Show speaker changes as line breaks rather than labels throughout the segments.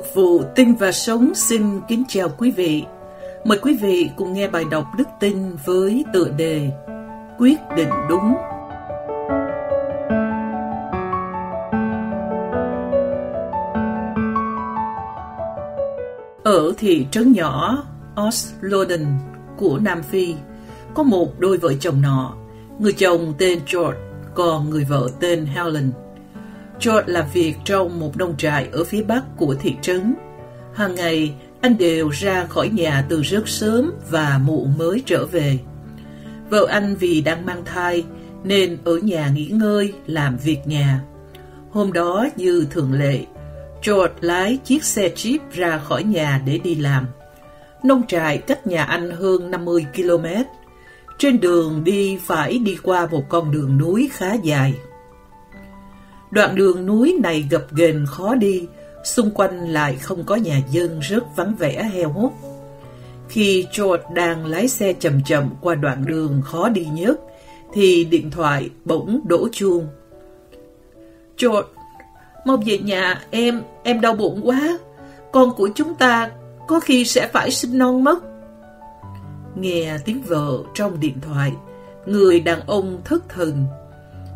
Mục vụ Tin và Sống xin kính chào quý vị. Mời quý vị cùng nghe bài đọc Đức Tin với tựa đề Quyết định đúng. Ở thị trấn nhỏ Osloden của Nam Phi, có một đôi vợ chồng nọ. Người chồng tên George, còn người vợ tên Helen. George làm việc trong một nông trại ở phía bắc của thị trấn. Hàng ngày, anh đều ra khỏi nhà từ rất sớm và muộn mới trở về. Vợ anh vì đang mang thai nên ở nhà nghỉ ngơi, làm việc nhà. Hôm đó như thường lệ, George lái chiếc xe Jeep ra khỏi nhà để đi làm. Nông trại cách nhà anh hơn 50 km. Trên đường đi phải đi qua một con đường núi khá dài. Đoạn đường núi này gập ghềnh khó đi, xung quanh lại không có nhà dân rất vắng vẻ heo hút. Khi George đang lái xe chậm chậm qua đoạn đường khó đi nhất, thì điện thoại bỗng đổ chuông. George, mau về nhà, em, em đau bụng quá. Con của chúng ta có khi sẽ phải sinh non mất. Nghe tiếng vợ trong điện thoại, người đàn ông thất thần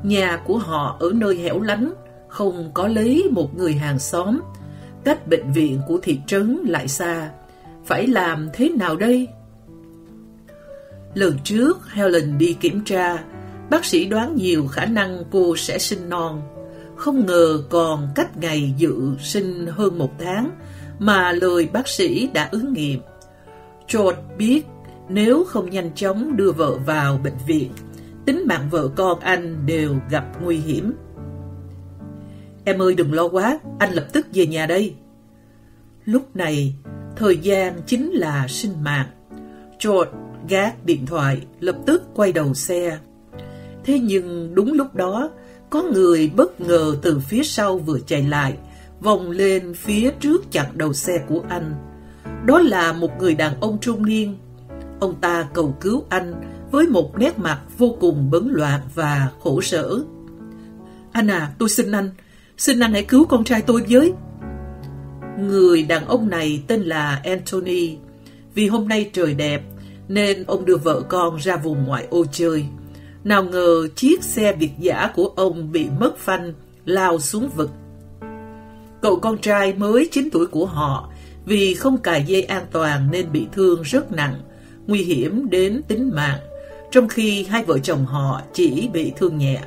Nhà của họ ở nơi hẻo lánh, không có lấy một người hàng xóm. Cách bệnh viện của thị trấn lại xa. Phải làm thế nào đây? Lần trước, Helen đi kiểm tra, bác sĩ đoán nhiều khả năng cô sẽ sinh non. Không ngờ còn cách ngày dự sinh hơn một tháng mà lời bác sĩ đã ứng nghiệm. George biết nếu không nhanh chóng đưa vợ vào bệnh viện tính mạng vợ con anh đều gặp nguy hiểm. Em ơi đừng lo quá, anh lập tức về nhà đây. Lúc này, thời gian chính là sinh mạng. George gác điện thoại, lập tức quay đầu xe. Thế nhưng đúng lúc đó, có người bất ngờ từ phía sau vừa chạy lại, vòng lên phía trước chặn đầu xe của anh. Đó là một người đàn ông trung niên. Ông ta cầu cứu anh với một nét mặt vô cùng bấn loạn và khổ sở. Anh à, tôi xin anh, xin anh hãy cứu con trai tôi với. Người đàn ông này tên là Anthony. Vì hôm nay trời đẹp, nên ông đưa vợ con ra vùng ngoại ô chơi. Nào ngờ chiếc xe việt giả của ông bị mất phanh, lao xuống vực. Cậu con trai mới 9 tuổi của họ vì không cài dây an toàn nên bị thương rất nặng, nguy hiểm đến tính mạng trong khi hai vợ chồng họ chỉ bị thương nhẹ.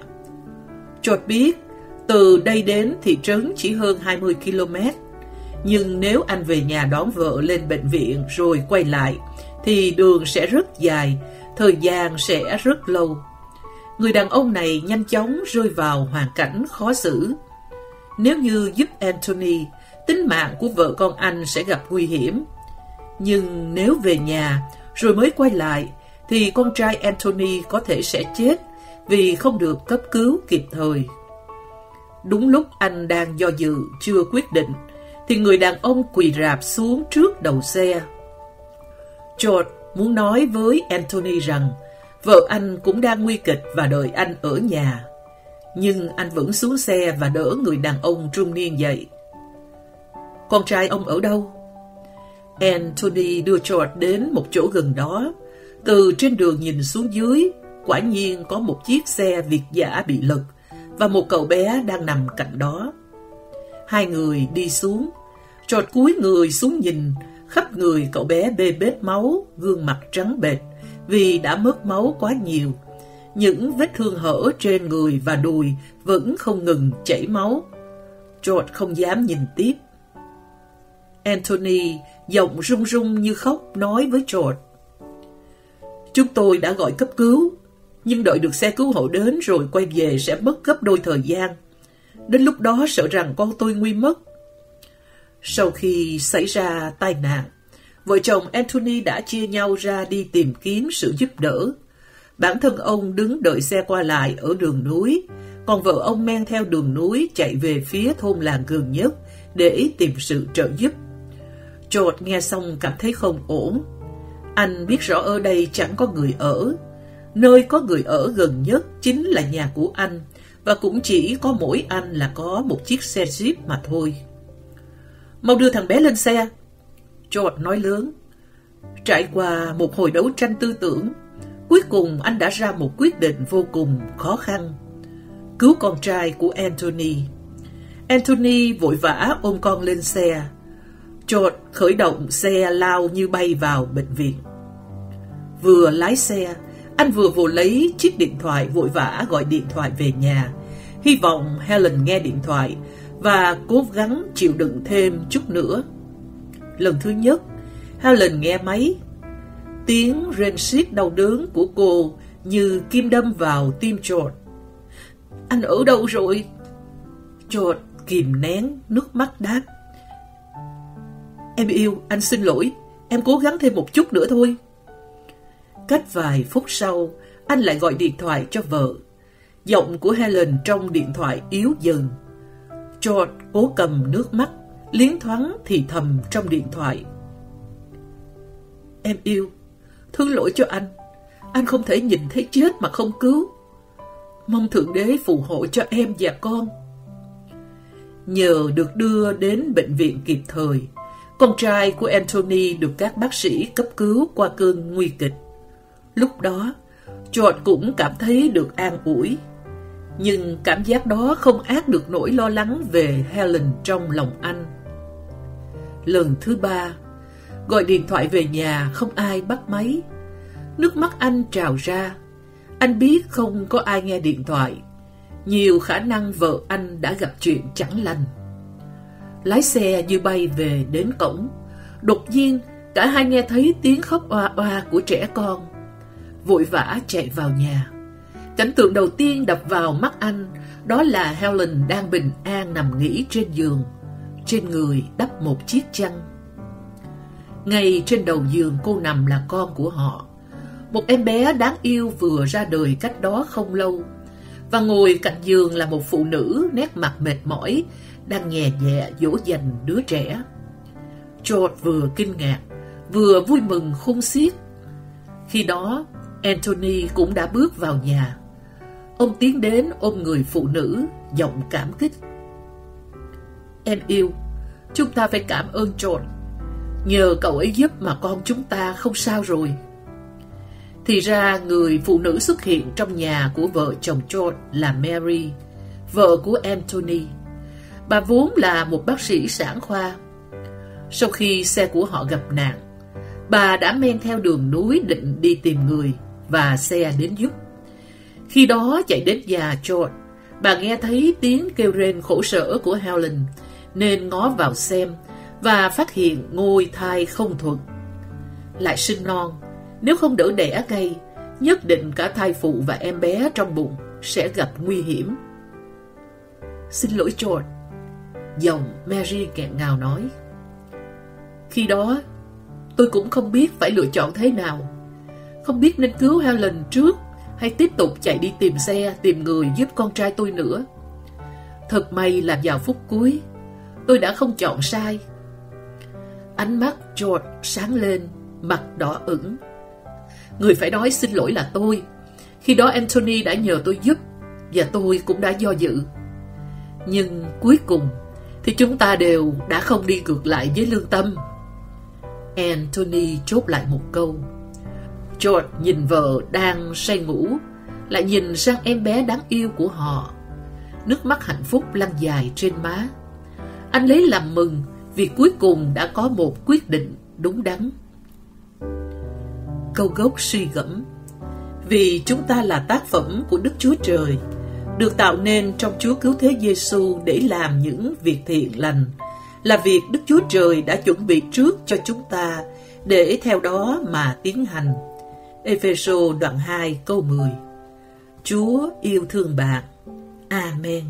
Chột biết, từ đây đến thị trấn chỉ hơn 20 km, nhưng nếu anh về nhà đón vợ lên bệnh viện rồi quay lại, thì đường sẽ rất dài, thời gian sẽ rất lâu. Người đàn ông này nhanh chóng rơi vào hoàn cảnh khó xử. Nếu như giúp Anthony, tính mạng của vợ con anh sẽ gặp nguy hiểm. Nhưng nếu về nhà rồi mới quay lại thì con trai Anthony có thể sẽ chết vì không được cấp cứu kịp thời. Đúng lúc anh đang do dự, chưa quyết định, thì người đàn ông quỳ rạp xuống trước đầu xe. George muốn nói với Anthony rằng vợ anh cũng đang nguy kịch và đợi anh ở nhà. Nhưng anh vẫn xuống xe và đỡ người đàn ông trung niên dậy. Con trai ông ở đâu? Anthony đưa George đến một chỗ gần đó từ trên đường nhìn xuống dưới, quả nhiên có một chiếc xe Việt giả bị lật và một cậu bé đang nằm cạnh đó. Hai người đi xuống, trọt cúi người xuống nhìn, khắp người cậu bé bê bết máu, gương mặt trắng bệch vì đã mất máu quá nhiều. Những vết thương hở trên người và đùi vẫn không ngừng chảy máu. George không dám nhìn tiếp. Anthony giọng run run như khóc nói với George. Chúng tôi đã gọi cấp cứu, nhưng đợi được xe cứu hộ đến rồi quay về sẽ mất gấp đôi thời gian. Đến lúc đó sợ rằng con tôi nguy mất. Sau khi xảy ra tai nạn, vợ chồng Anthony đã chia nhau ra đi tìm kiếm sự giúp đỡ. Bản thân ông đứng đợi xe qua lại ở đường núi, còn vợ ông men theo đường núi chạy về phía thôn làng gần nhất để tìm sự trợ giúp. George nghe xong cảm thấy không ổn, anh biết rõ ở đây chẳng có người ở. Nơi có người ở gần nhất chính là nhà của anh, và cũng chỉ có mỗi anh là có một chiếc xe Jeep mà thôi. mau đưa thằng bé lên xe. George nói lớn. Trải qua một hồi đấu tranh tư tưởng, cuối cùng anh đã ra một quyết định vô cùng khó khăn. Cứu con trai của Anthony. Anthony vội vã ôm con lên xe. George khởi động xe lao như bay vào bệnh viện. Vừa lái xe, anh vừa vồ lấy chiếc điện thoại vội vã gọi điện thoại về nhà, hy vọng Helen nghe điện thoại và cố gắng chịu đựng thêm chút nữa. Lần thứ nhất, Helen nghe máy. Tiếng rên xiết đau đớn của cô như kim đâm vào tim George. Anh ở đâu rồi? George kìm nén nước mắt đáp. Em yêu, anh xin lỗi, em cố gắng thêm một chút nữa thôi. Cách vài phút sau, anh lại gọi điện thoại cho vợ. Giọng của Helen trong điện thoại yếu dần. George cố cầm nước mắt, liến thoáng thì thầm trong điện thoại. Em yêu, thương lỗi cho anh. Anh không thể nhìn thấy chết mà không cứu. Mong Thượng Đế phù hộ cho em và con. Nhờ được đưa đến bệnh viện kịp thời, con trai của Anthony được các bác sĩ cấp cứu qua cơn nguy kịch. Lúc đó, George cũng cảm thấy được an ủi. Nhưng cảm giác đó không át được nỗi lo lắng về Helen trong lòng anh. Lần thứ ba, gọi điện thoại về nhà không ai bắt máy. Nước mắt anh trào ra. Anh biết không có ai nghe điện thoại. Nhiều khả năng vợ anh đã gặp chuyện chẳng lành. Lái xe như bay về đến cổng. Đột nhiên, cả hai nghe thấy tiếng khóc oa oa của trẻ con vội vã chạy vào nhà. Cảnh tượng đầu tiên đập vào mắt anh đó là Helen đang bình an nằm nghỉ trên giường, trên người đắp một chiếc chăn. Ngay trên đầu giường cô nằm là con của họ, một em bé đáng yêu vừa ra đời cách đó không lâu. Và ngồi cạnh giường là một phụ nữ nét mặt mệt mỏi, đang nhẹ nhẹ dỗ dành đứa trẻ. George vừa kinh ngạc, vừa vui mừng khôn xiết. Khi đó, Anthony cũng đã bước vào nhà. Ông tiến đến ôm người phụ nữ, giọng cảm kích. Em yêu, chúng ta phải cảm ơn John. Nhờ cậu ấy giúp mà con chúng ta không sao rồi. Thì ra người phụ nữ xuất hiện trong nhà của vợ chồng John là Mary, vợ của Anthony. Bà vốn là một bác sĩ sản khoa. Sau khi xe của họ gặp nạn, bà đã men theo đường núi định đi tìm người và xe đến giúp. Khi đó chạy đến nhà George, bà nghe thấy tiếng kêu rên khổ sở của Helen, nên ngó vào xem và phát hiện ngôi thai không thuận. Lại sinh non, nếu không đỡ đẻ ngay, nhất định cả thai phụ và em bé trong bụng sẽ gặp nguy hiểm. Xin lỗi George, giọng Mary nghẹn ngào nói. Khi đó, tôi cũng không biết phải lựa chọn thế nào. Không biết nên cứu Helen trước hay tiếp tục chạy đi tìm xe, tìm người giúp con trai tôi nữa. Thật may là vào phút cuối, tôi đã không chọn sai. Ánh mắt George sáng lên, mặt đỏ ửng. Người phải nói xin lỗi là tôi. Khi đó Anthony đã nhờ tôi giúp, và tôi cũng đã do dự. Nhưng cuối cùng thì chúng ta đều đã không đi ngược lại với lương tâm. Anthony chốt lại một câu. George nhìn vợ đang say ngủ, lại nhìn sang em bé đáng yêu của họ. Nước mắt hạnh phúc lăn dài trên má. Anh lấy làm mừng vì cuối cùng đã có một quyết định đúng đắn. Câu gốc suy gẫm Vì chúng ta là tác phẩm của Đức Chúa Trời, được tạo nên trong Chúa Cứu Thế Giêsu để làm những việc thiện lành, là việc Đức Chúa Trời đã chuẩn bị trước cho chúng ta để theo đó mà tiến hành. Epheso đoạn 2 câu 10 Chúa yêu thương bạn. Amen.